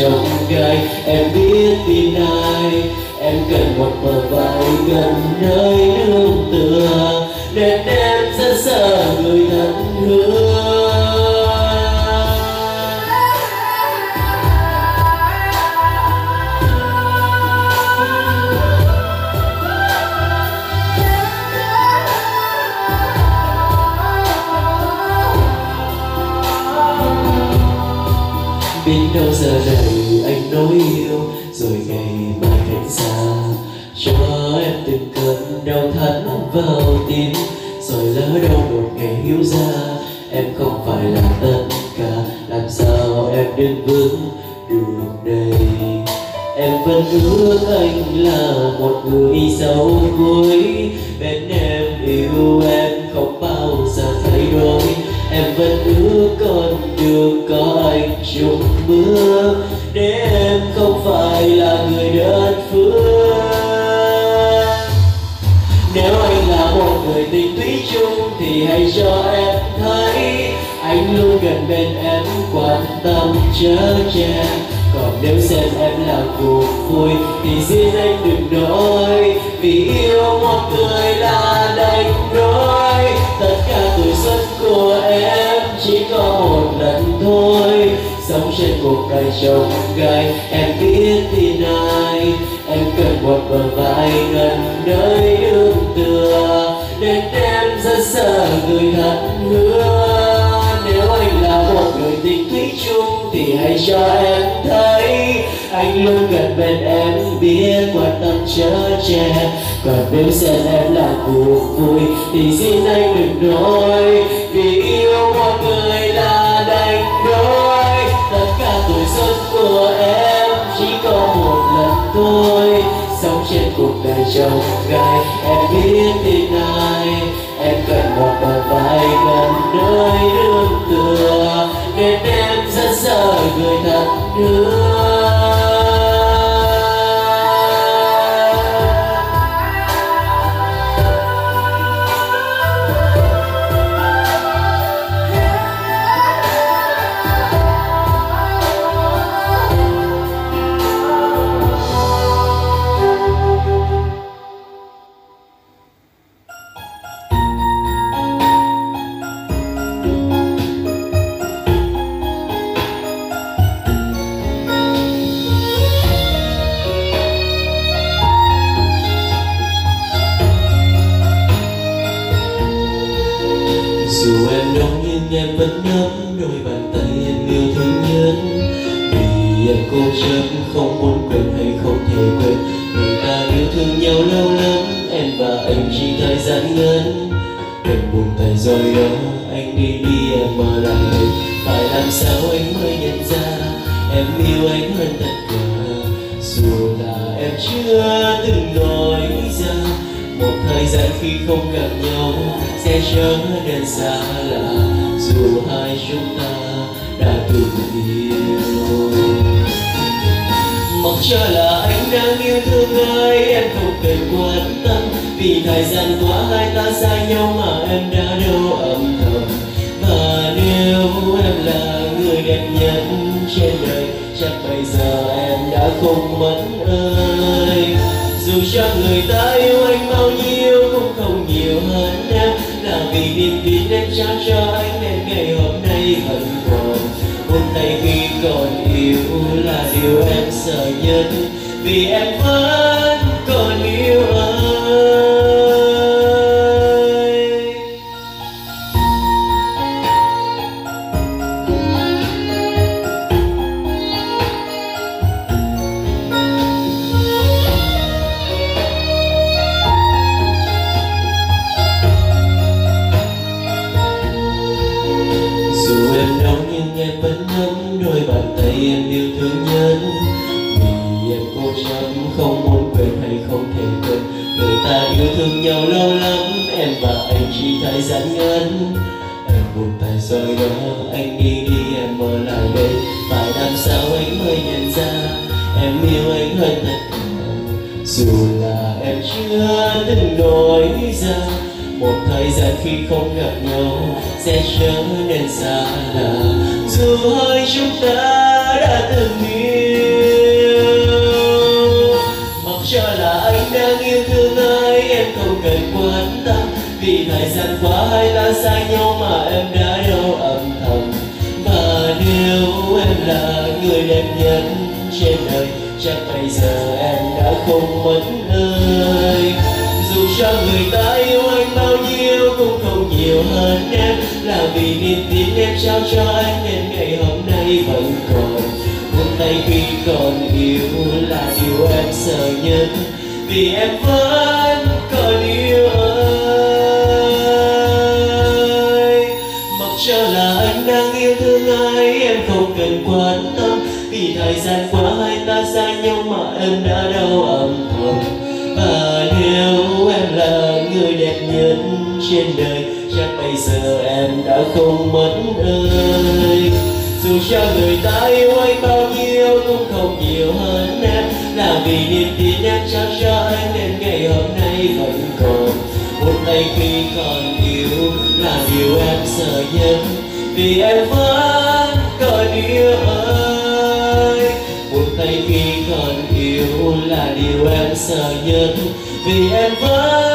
trong chồng gai em biết tin ai. Em cần một bờ vai gần nơi nương tựa, để em sẽ sợ người thân hứa. Rồi đâu một ngày hiểu ra. Em không phải là tất cả, làm sao em đứng vững được đây? Em vẫn ước anh là một người sau cuối bên em, yêu em không bao giờ thay đổi. Em vẫn ước con đường có anh chung bước để em không phải là người đơn phương. Chung thì hãy cho em thấy. Anh luôn gần bên em, quan tâm chở che. Còn nếu xem em là cuộc vui thì xin anh đừng nói. Vì yêu một người là đánh đôi tất cả tuổi xuân của em chỉ có một lần thôi. Sống trên cuộc đời chồng gai, em biết thì nay em cần một bờ vai gần nơi đường tựa để em rất sợ người thật hứa, nếu anh là một người tình thích chung thì hãy cho em thấy. Anh luôn gần bên em, biết quan tâm chở che. Còn nếu xem em là cuộc vui, thì xin anh đừng nói. Vì yêu một người là đành đôi. Tất cả tuổi xuân của em chỉ có một lần thôi. Sống trên cuộc đời chồng gai, em biết tình một bờ vai gần nơi đường cửa để em rất sợ người thật đưa. Gặp nhau, sẽ trở nên xa lạ. Dù hai chúng ta đã từng yêu. Mặc cho là anh đang yêu thương ai, em không cần quan tâm. Vì thời gian qua hai ta xa nhau mà em đã đâu âm thầm. Và nếu em là người đẹp nhất trên đời, chắc bây giờ em đã không mất ơi dù cho người ta yêu anh tin cho anh nên ngày hôm nay vẫn còn hôm nay khi còn yêu là điều em sợ nhất. Vì em vẫn khi không gặp nhau sẽ trở nên xa lạ. Dù hai chúng ta đã từng yêu mặc cho là anh đang yêu thương ai, em không cần quan tâm. Vì thời gian qua hai ta xa nhau mà em đã đau âm thầm. Và nếu em là người đẹp nhất trên đời, chắc bây giờ em đã không mất nơi. Dù cho người ta hơn em. Là vì niềm tin em trao cho anh nên ngày hôm nay vẫn còn. Hôm nay khi còn yêu là điều em sợ nhất. Vì em vẫn còn yêu anh. Mặc cho là anh đang yêu thương ai, em không cần quan tâm. Vì thời gian qua hai ta xa nhau mà em đã đau âm thầm và nếu em là người đẹp nhất trên đời đã không mất ơi, dù cho người ta yêu anh bao nhiêu cũng không nhiều hơn em. Là vì niềm tin em trao cho anh nên ngày hôm nay vẫn còn. Một ngày khi còn yêu là điều em sợ nhất. Vì em vẫn còn yêu ơi. Một tay khi còn yêu là điều em sợ nhất. Vì em vẫn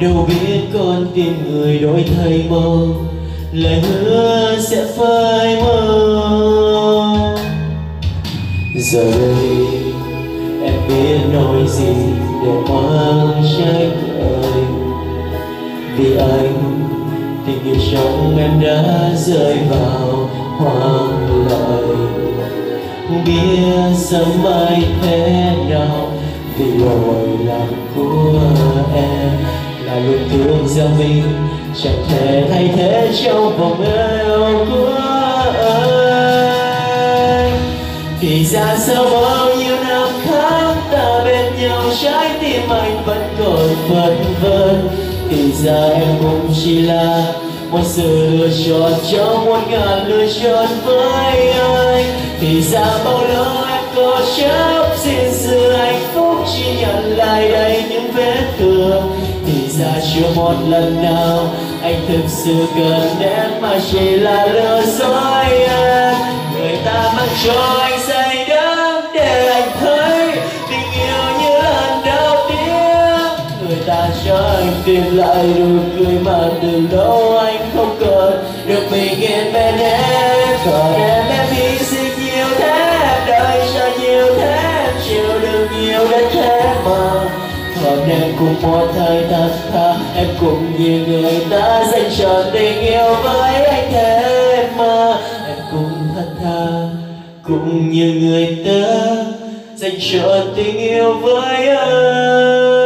đâu biết con tim người đổi thay mơ lời hứa sẽ phai mờ giờ đây em biết nói gì để mang trách anh vì anh, tình yêu trong em đã rơi vào hoang lời biết sớm mai thế nào vì lỗi lầm của em là luôn thương gieo mình chẳng thể thay thế trong vòng eo của anh. Thì ra sau bao nhiêu năm tháng ta bên nhau, trái tim anh vẫn còn phân vân thì ra em cũng chỉ là một sự lựa chọn trong một ngàn lựa chọn với anh. Thì ra bao lâu em có chấp xin sự hạnh phúc lại đây những vết thương thì ra chưa một lần nào anh thực sự cần em mà chỉ là lừa dối em. Người ta mang cho anh say đắm để anh thấy tình yêu như lần đầu tiên. Người ta cho anh tìm lại nụ cười mà từ lâu anh không cần được mình yên bên em. Còn em em hy sinh nhiều thế đời cho nhiều thế, chịu được nhiều đến thế hợp còn em cũng một thời thật tha em cũng như người ta dành trọn tình yêu với anh thế mà. Em cũng thật tha cũng như người ta dành trọn tình yêu với anh.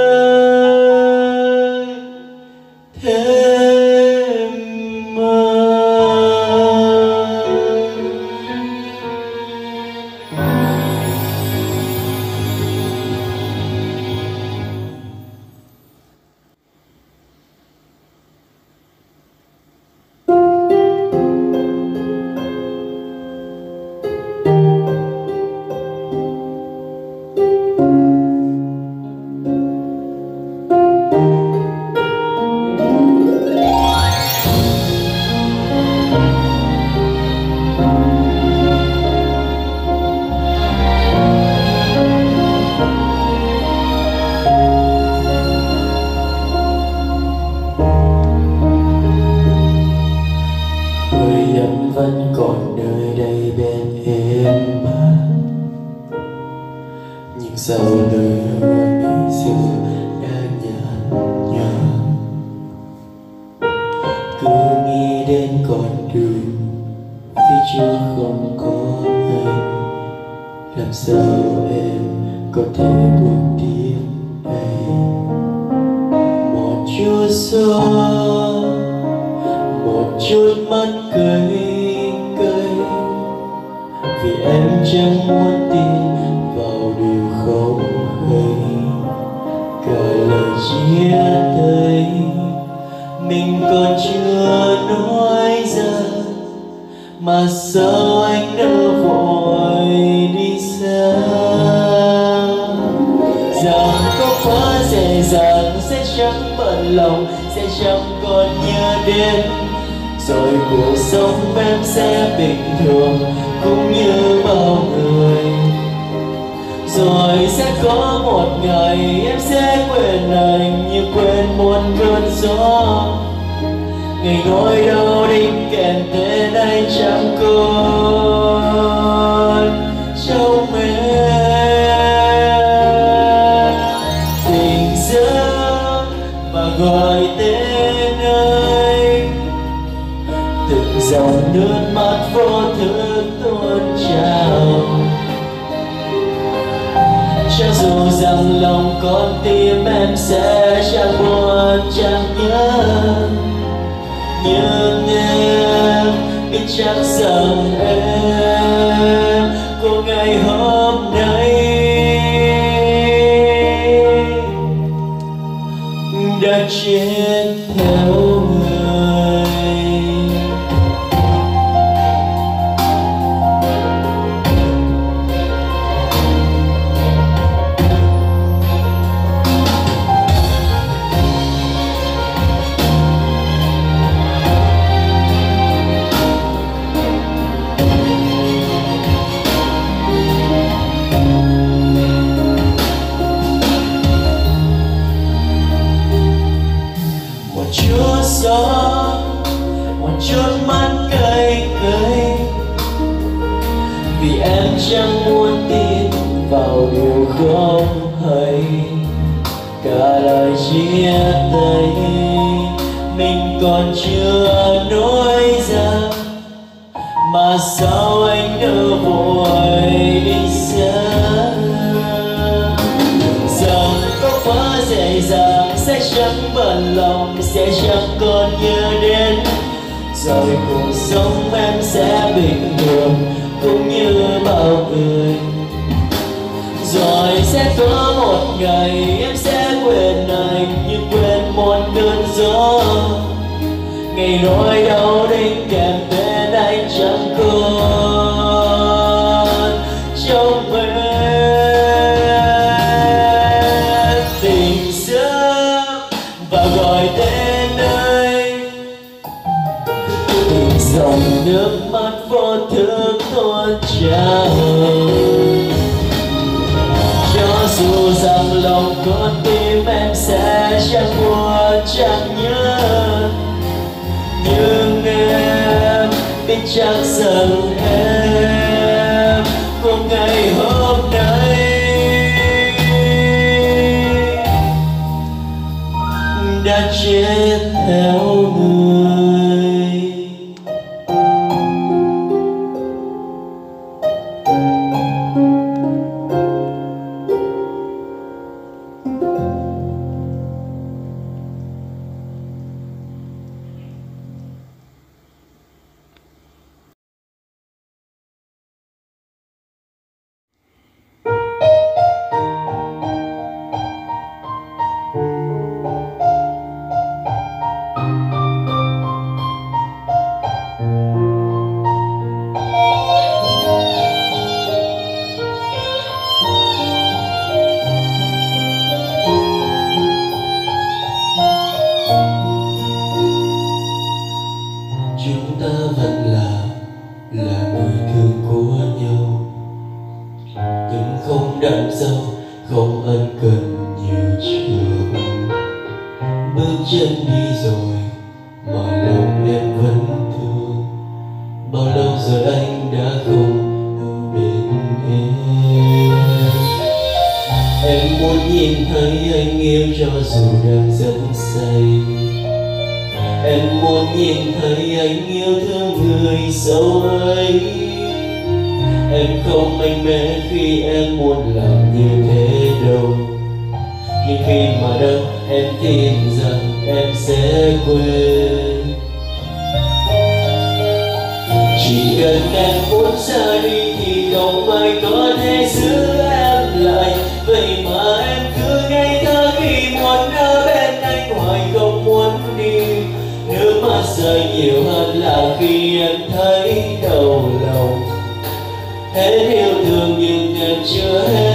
Vì em chẳng muốn tin vào điều không hay cả lời chia tay, mình còn chưa nói ra. Mà sao anh đã vội đi xa? Rằng có quá dễ dàng sẽ chẳng bận lòng, sẽ chẳng còn nhớ đến. Rồi cuộc sống em sẽ bình thường cũng như bao người. Rồi sẽ có một ngày em sẽ quên anh như quên một cơn gió. Ngày nỗi đau đinh kèm tên anh chẳng còn con tim em sẽ chẳng buồn chẳng nhớ. Nhưng em biết chắc sẽ chẳng còn nhớ đến. Rồi cuộc sống em sẽ bình thường, cũng như bao người. Rồi sẽ có một ngày em sẽ quên anh, như quên một cơn gió. Ngày nỗi đau chắc rằng em một ngày hôm nay đã chết theo mùa hết yêu thương nhưng em chưa hết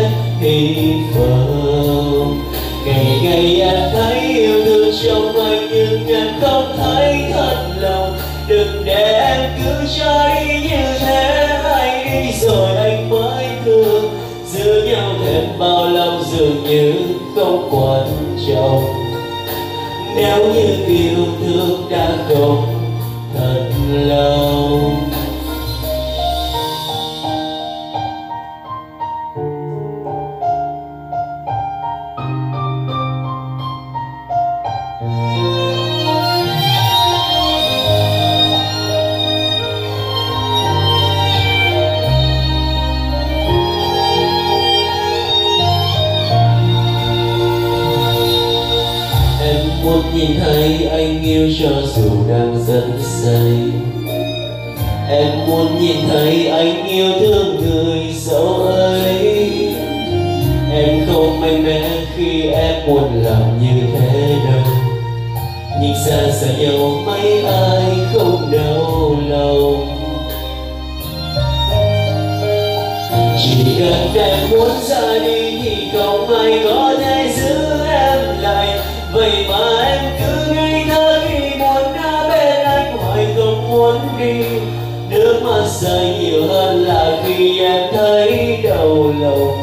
lâu lâu.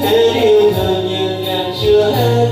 Hết yêu thương nhưng em chưa hết.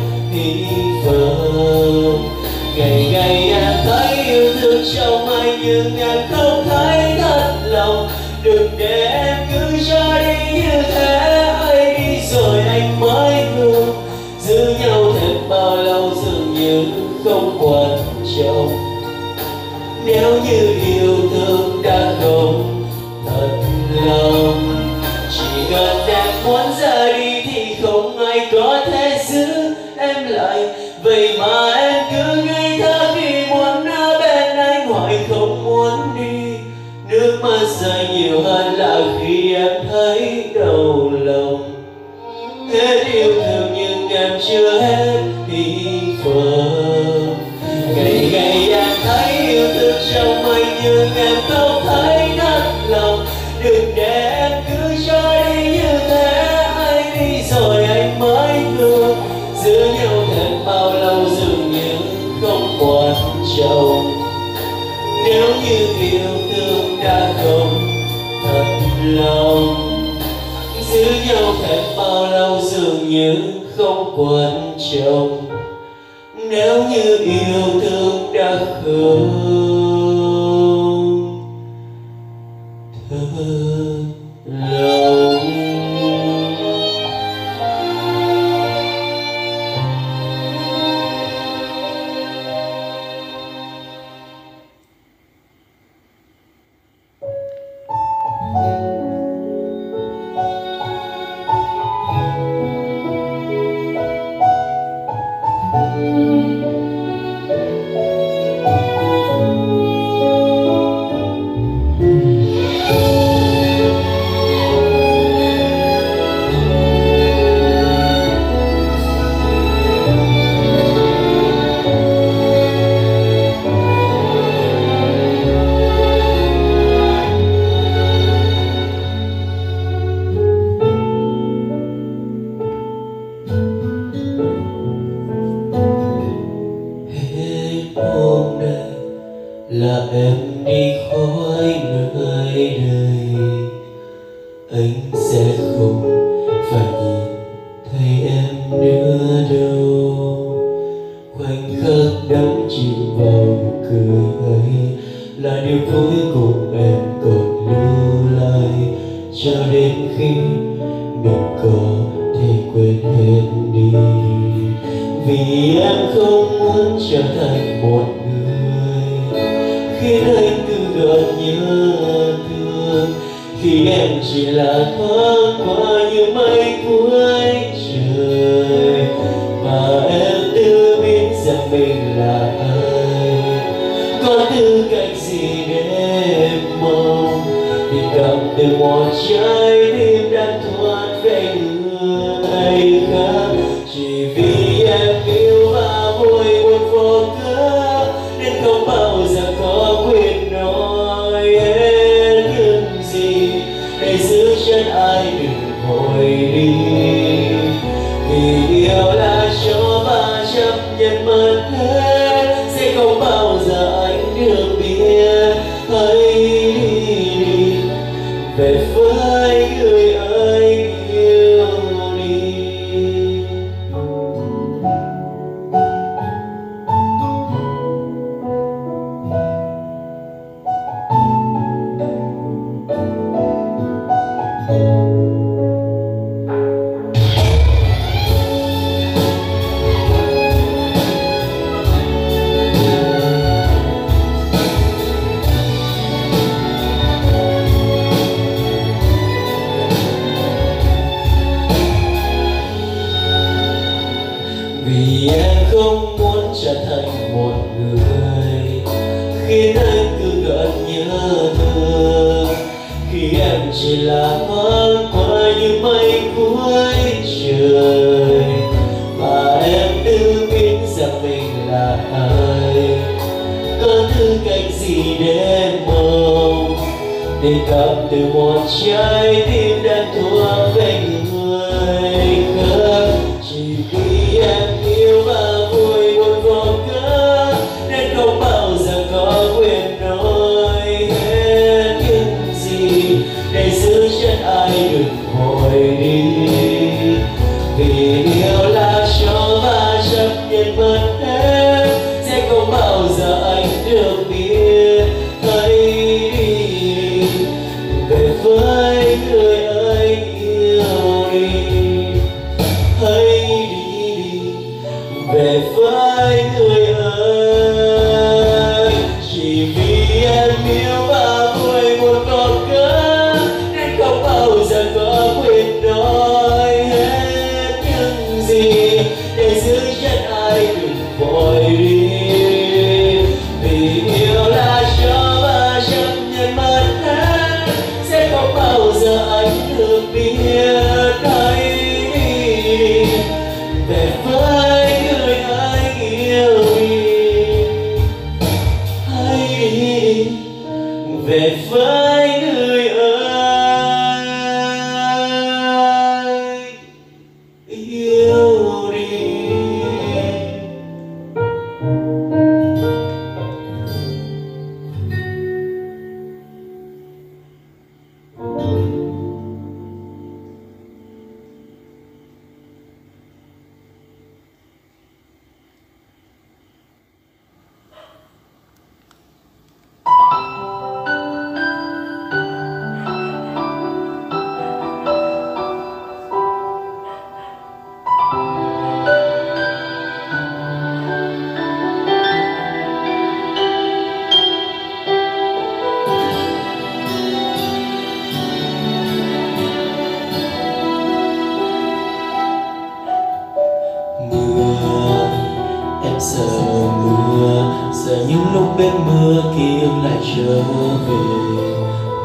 Trở về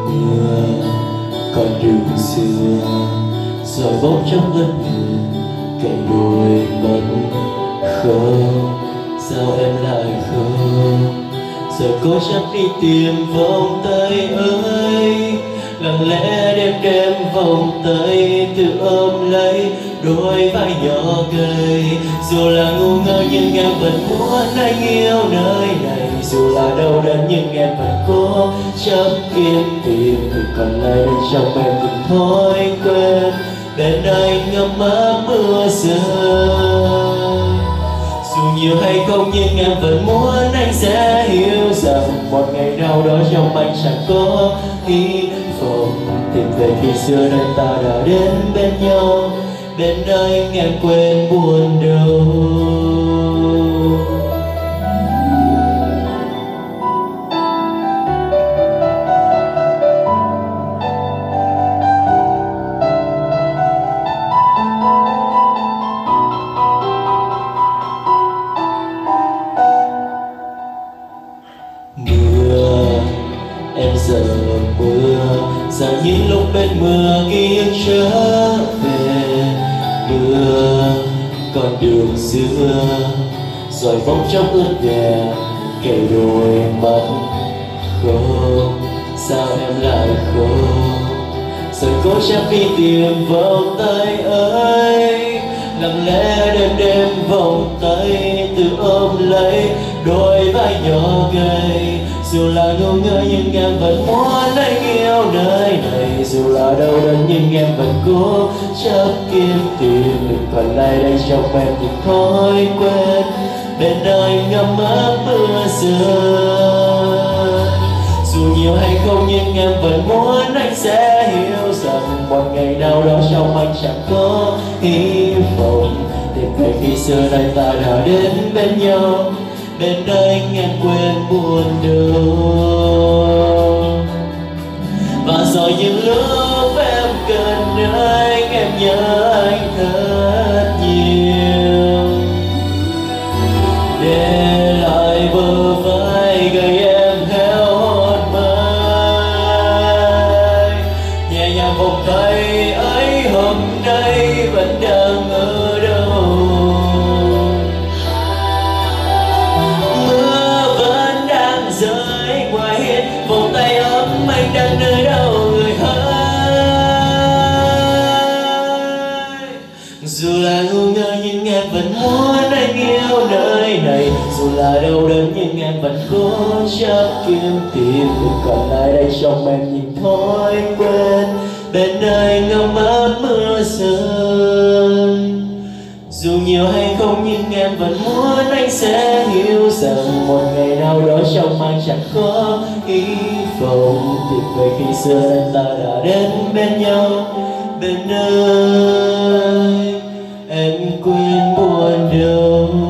mưa con đường xưa rồi bóng trong ngân huyền cạnh đôi mắt không sao em lại không giờ cố chắc đi tìm vòng tay ơi lặng lẽ đêm đêm vòng tay tự ôm lấy đôi vai nhỏ gầy dù là ngu ngơ nhưng em vẫn muốn anh yêu nơi này dù là đau đớn nhưng em vẫn cố chấp kiên tìm. Thì còn lại đây trong em từng thói quen để anh ngâm mơ mưa rơi. Dù nhiều hay không nhưng em vẫn muốn anh sẽ hiểu rằng một ngày nào đó trong anh chẳng có hy vọng. Tìm về khi xưa nơi ta đã đến bên nhau. Đến anh em quên buồn đâu xưa. Rồi bóng trong ướt nhẹ kể đôi mắt khô. Sao em lại khô? Rồi cố chắc đi tìm vòng tay ấy. Lặng lẽ đêm đêm vòng tay tự ôm lấy, đôi vai nhỏ gầy dù là ngu ngơ nhưng em vẫn muốn anh yêu nơi này. Dù là đau đớn nhưng em vẫn cố chấp kiếm tìm mình còn lại đây trong em những thói quen bên anh ngâm ấm mưa rơi. Dù nhiều hay không, nhưng em vẫn muốn anh sẽ hiểu rằng một ngày nào đó trong anh chẳng có hy vọng. Để về khi xưa nay ta đã đến bên nhau bên anh em quên buồn đâu và rồi những lúc em cần anh em nhớ anh thật chấp kiếm tìm được còn lại đây trong em những thói quen bên nơi ngâm áp mưa rơi dù nhiều hay không nhưng em vẫn muốn anh sẽ hiểu rằng một ngày nào đó trong mai chẳng có hy vọng Tuyệt về khi xưa anh ta đã đến bên nhau, bên nơi em quên buồn đâu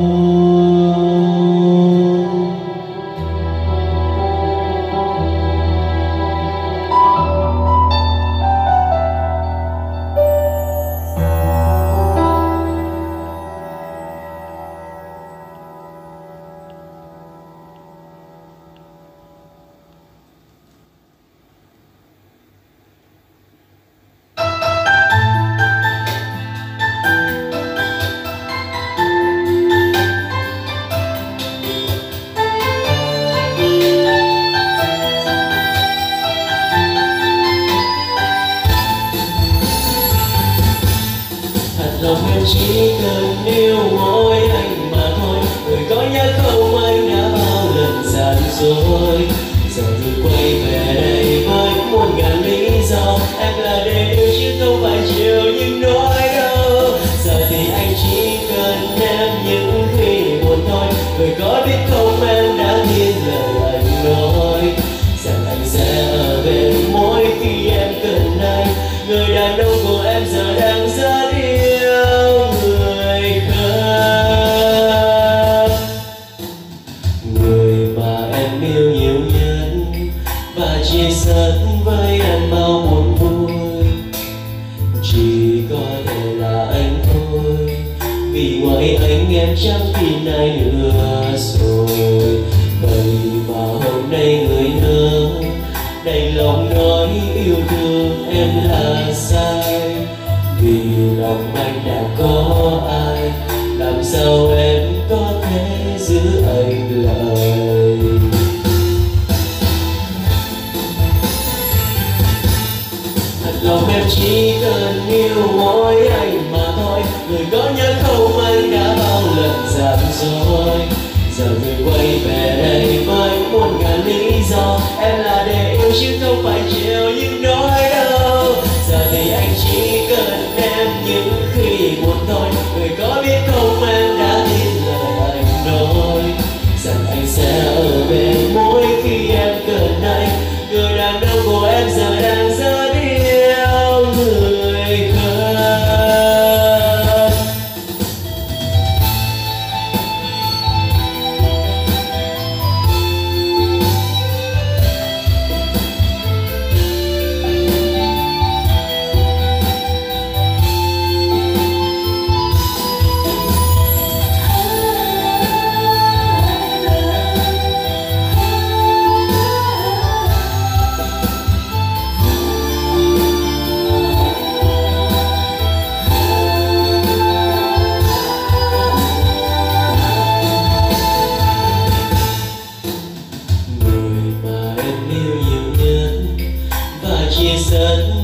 qua có thể là anh thôi vì ngoài anh em chẳng tin ai nữa rồi. Cần yêu và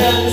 em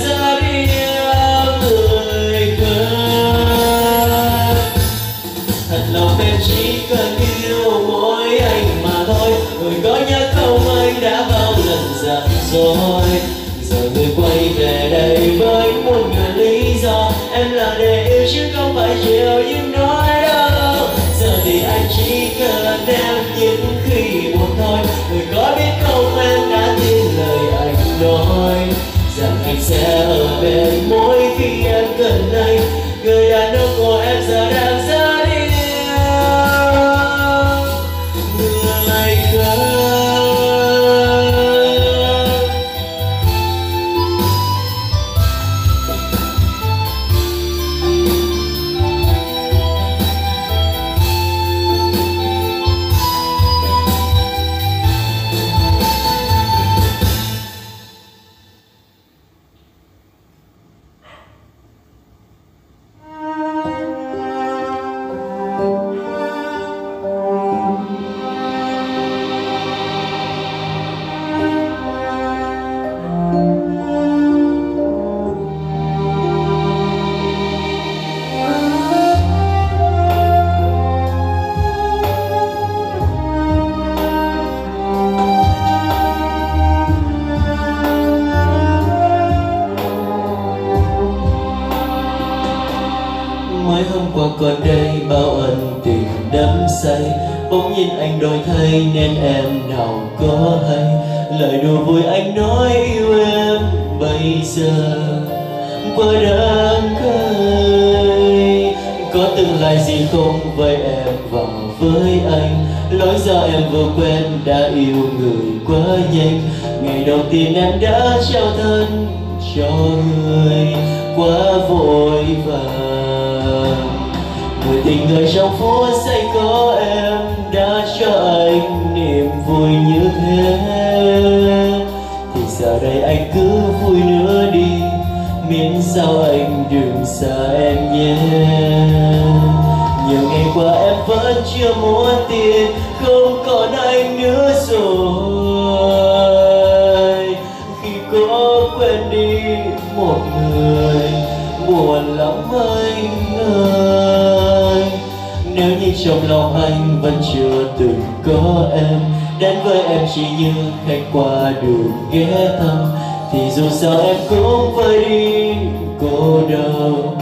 nhiều ngày qua em vẫn chưa muốn tin, không còn anh nữa rồi. Khi có quên đi một người, buồn lắm anh ơi. Nếu như trong lòng anh vẫn chưa từng có em, đến với em chỉ như khách qua đường ghé thăm, thì dù sao em cũng phải đi cô đơn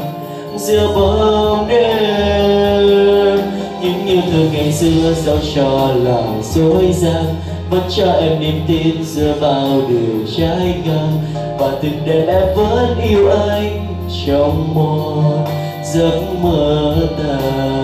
giữa bóng đêm những yêu thương ngày xưa sao cho là dối gian. Vẫn cho em niềm tin giữa bao điều trái ngang. Và từng đêm em vẫn yêu anh trong một giấc mơ tàn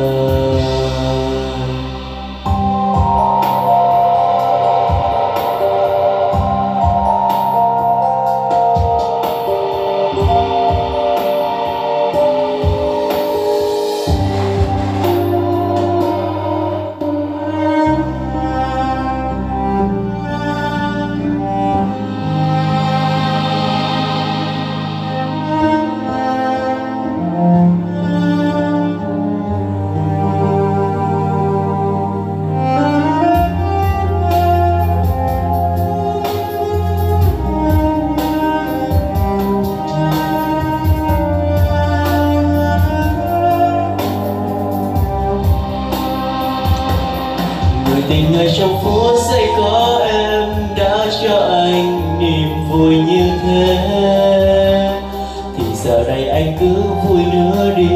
anh cứ vui nữa đi,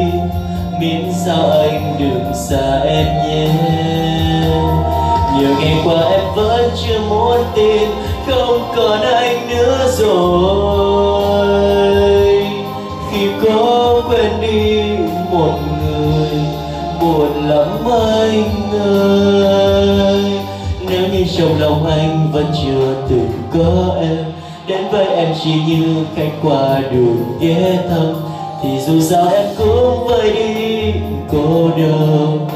miễn sao anh đừng xa em nhé. Nhiều ngày qua em vẫn chưa muốn tin, không còn anh nữa rồi. Khi có quên đi một người, buồn lắm anh ơi. Nếu như trong lòng anh vẫn chưa từng có em, đến với em chỉ như khách qua đường ghé thăm thì dù sao em cũng phải đi cô đơn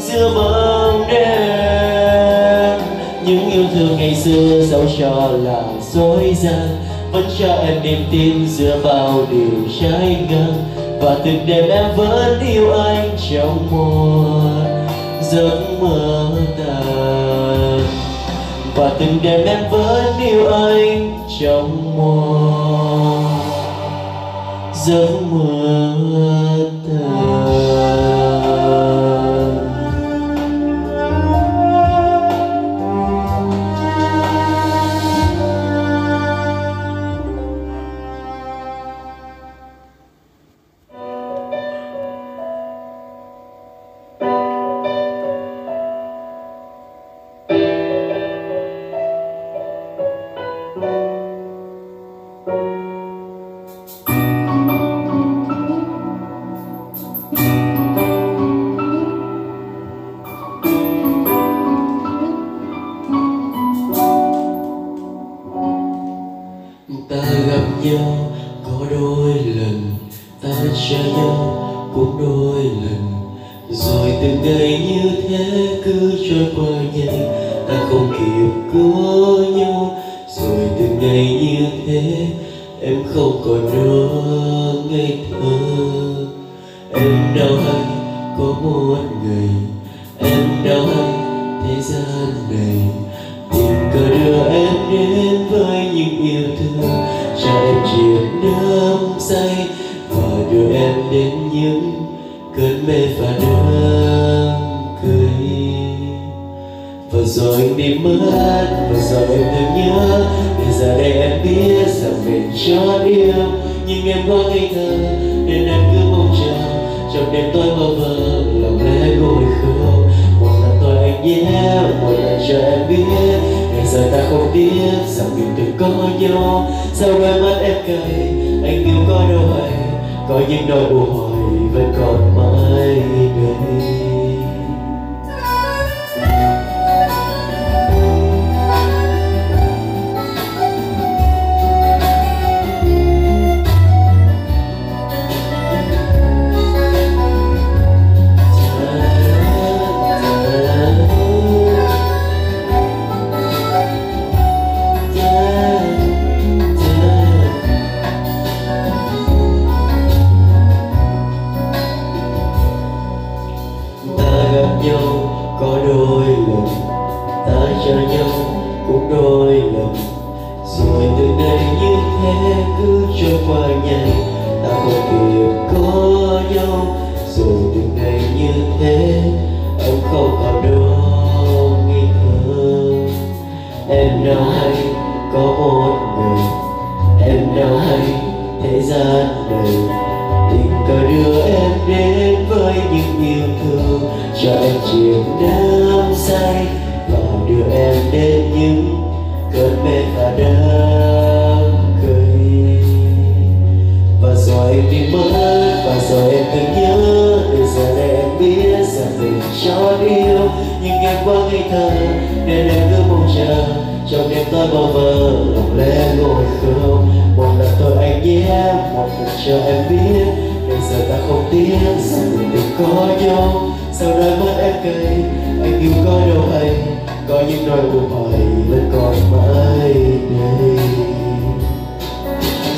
giữa bóng đêm. Những yêu thương ngày xưa dẫu cho là dối gian, vẫn cho em niềm tin giữa bao điều trái ngang. Và từng đêm em vẫn yêu anh trong một giấc mơ tàn. Và từng đêm em vẫn yêu anh trong một giấc mơ nhau. Có đôi lần ta chờ nhau, cũng đôi lần. Rồi từng ngày như thế cứ trôi qua nhanh, ta không kịp có nhau. Rồi từng ngày như thế, em không còn nữa ngây thơ. Em đau hay có một ngày em đau hay thế gian này. Tình cờ đưa em đến với những yêu thương trải em triệt đắm say, và đưa em đến những cơn mê và đêm cười. Và rồi anh bị mất, và rồi em từng nhớ, để giờ đây em biết rằng mình cho yêu nhưng em quá ngây thơ nên em cứ mong chờ. Trong đêm tối mơ vơ lòng lẽ ngồi khóc một lần tôi anh nhé, một lần cho em biết giờ ta không biết rằng mình từng có nhau. Sau đôi mắt em cay, anh yêu có đâu hay có những nỗi buồn hoài vẫn còn mãi. Có đôi lần ta cho nhau, cũng đôi lần. Rồi từ đây như thế cứ cho qua nhanh, ta không kịp có nhau. Rồi từ ngày như thế, ông không còn đâu nghi ngờ. Em đâu hay có một người, em đâu hay thế gian này tình đưa em đến với những yêu thương. Cho em chìm đắm say và đưa em đến những cơn mê và đắm cười. Và rồi em đi mất và rồi em từng nhớ từ giờ đây em biết rằng mình cho yêu. Nhưng em quá ngây thơ, nên em cứ mong chờ. Trong đêm tối bao vờ lòng lẽ ngồi không. Một lần tôi anh nhé, một lần cho em biết giờ ta không tiếc. Sao mình từng có nhau. Sao đôi mất em cây anh yêu có đâu hay? Có những nỗi buồn hoài vẫn còn mãi đây.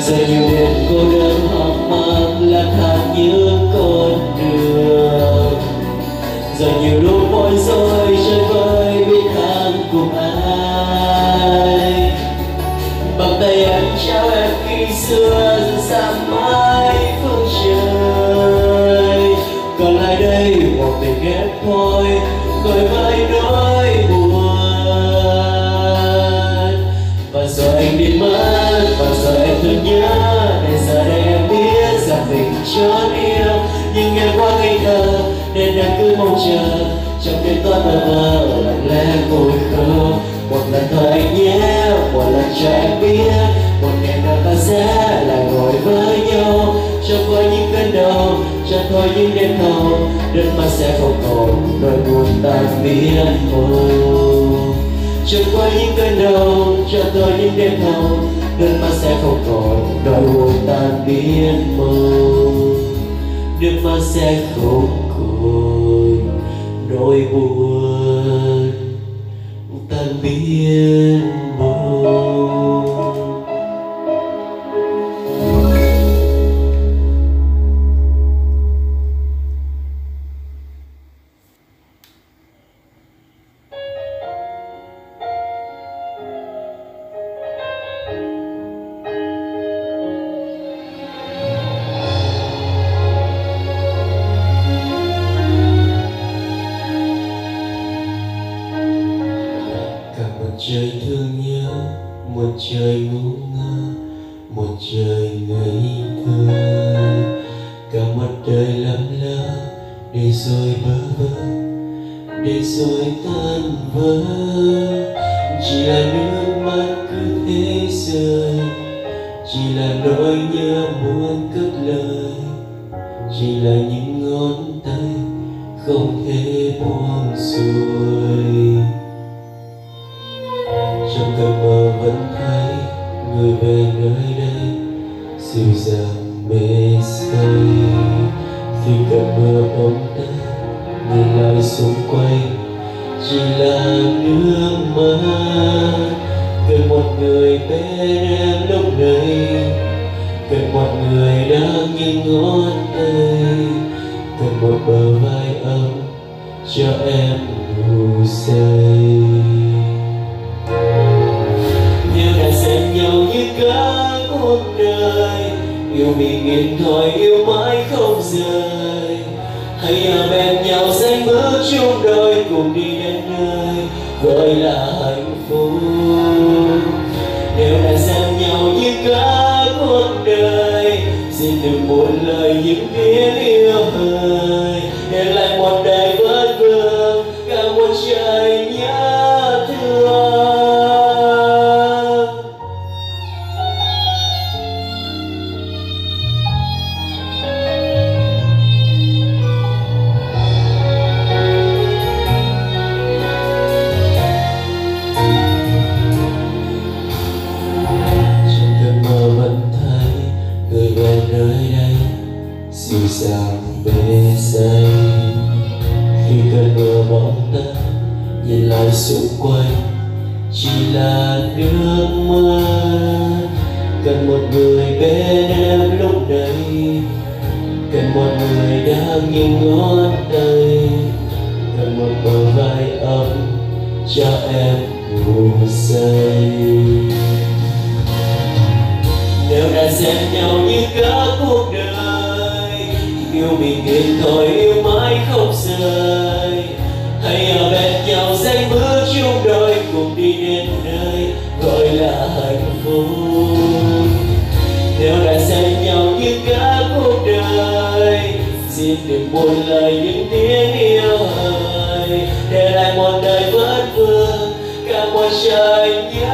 Giờ nhiều đêm cô đơn hoang mang lang thang như con đường. Giờ nhiều lúc bối rối chơi vơi biết hàng cùng ai. Bằng tay anh trao em khi xưa. Nên em cứ mong chờ, trong đêm tối mơ mơ lặng lẽ ngồi khờ một lần thôi anh nhé, một lần cho em biết. Một ngày nào ta sẽ lại ngồi với nhau. Cho qua những cơn đau cho thôi những đêm thâu, nước mắt sẽ không còn nỗi buồn tan biến thôi cho qua những cơn đau cho tôi những đêm thâu, nước mắt sẽ không còn nỗi buồn tan biến màu nước mắt sẽ không còn nỗi buồn. Tan biến nơi đây dịu dàng mê say khi cơn mưa ôm đá nhìn lại xung quanh, chỉ là nước mắt. Cần một người bên em lúc này, cần một người đang nhìn ngón tay. Cần một bờ vai ấm cho em ngủ say. Yêu mình nghiền thôi yêu mãi không rời. Hãy ở bên nhau danh bước chung đôi, cùng đi đến nơi gọi là hạnh phúc. Nếu đã xem nhau như cả cuộc đời, xin đừng buồn lời những tiếng yêu hời để lại một người đang ngón tay cần một bờ vai ấm cho em ngủ say. Nếu đã xem nhau như cả cuộc đời, yêu mình đến thôi yêu mãi không rời. Hãy ở bên nhau dây bước chung đôi, cùng đi đến nơi gọi là hạnh phúc. Nếu đã xem nhau như cả đừng buồn lời những tiếng yêu ơi. Để lại một đời vất vương, cả một trời nhớ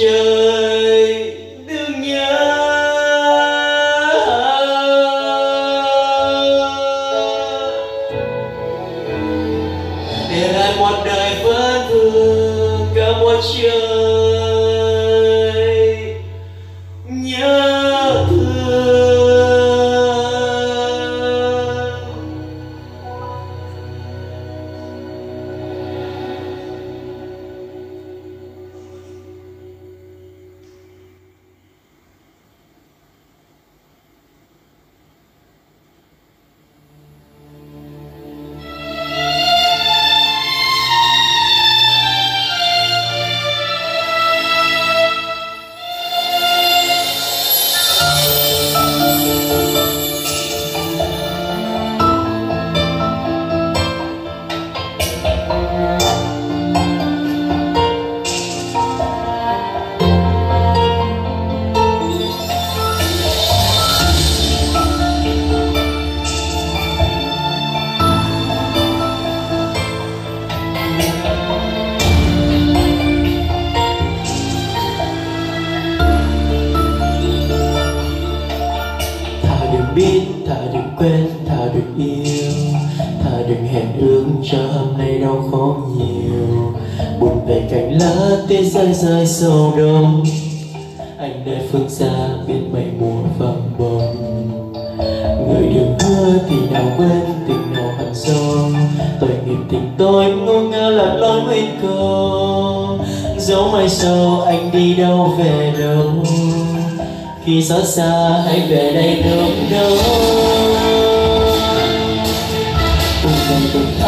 trời đừng nhớ để lại một đời vẫn vương cả một trời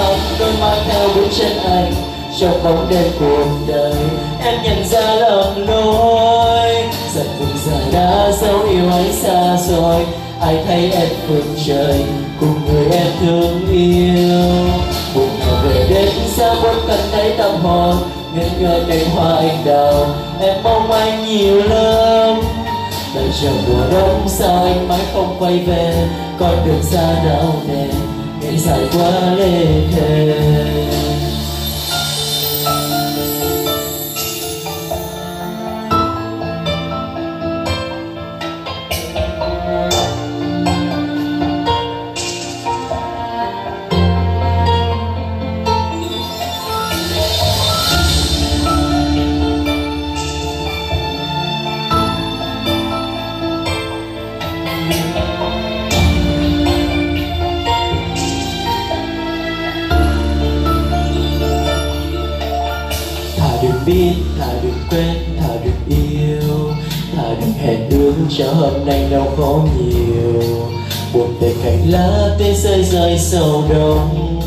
ngày tôi mang theo bước chân anh trong bóng đêm cuộc đời, em nhận ra lầm lỗi. Giận vùng giờ đã dấu yêu anh xa rồi ai thấy em phương trời, cùng người em thương yêu. Buồn nào về đến xa vẫn cần thấy tâm hồn ngẩn ngơ cánh hoa anh đào, em mong anh nhiều lắm. Đợi chờ mùa đông sao anh mãi không quay về, con đường xa đau nề ngày dài quá lê hẹn ước cho hôm nay đau khổ nhiều. Buồn về cạnh lá tê rơi rơi sầu đông.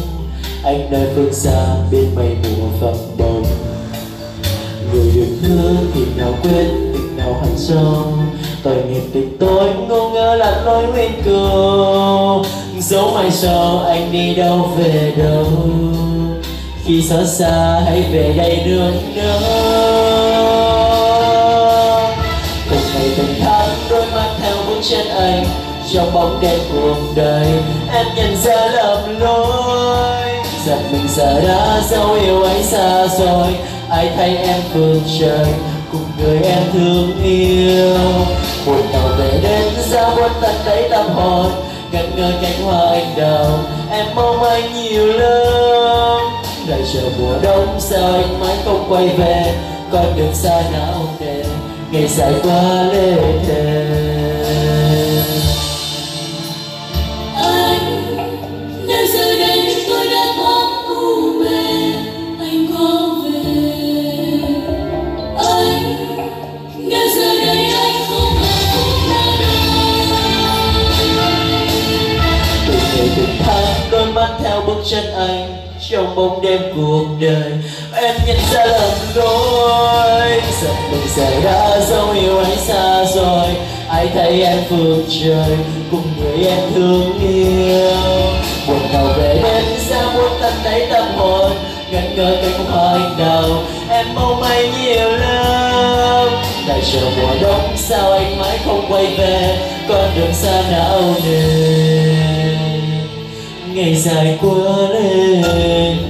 Anh nơi phương xa bên mây mùa phập bồng. Người được hứa thì nào quên tình nào hẳn sâu tội nghiệp tình tôi ngô ngơ lạc lối nguyên cầu. Dẫu mai sau anh đi đâu về đâu. Khi xót xa hãy về đây được nữa chân trong bóng đêm cuộc đời. Em nhận ra lầm lỗi. Giật mình giờ đã dấu yêu ấy xa rồi. Ai thay em phương trời, cùng người em thương yêu. Buổi tàu về đến ra buốt tận đáy tâm hồn, ngẩn ngơ cánh hoa anh đào. Em mong anh nhiều lắm. Đợi chờ mùa đông sao anh mãi không quay về. Con đường xa não nề ngày dài qua lê thề. Chân anh trong bóng đêm cuộc đời. Em nhận ra lầm đôi giận mình giờ đã dấu yêu anh xa rồi. Ai thấy em phương trời, cùng người em thương yêu. Buồn nào về đến xa muốn tận đáy tâm hồn, ngẩn ngơ cánh hoa anh đào em mong anh nhiều lắm. Tại chờ mùa đông, sao anh mãi không quay về, con đường xa não nề ngày dài qua lên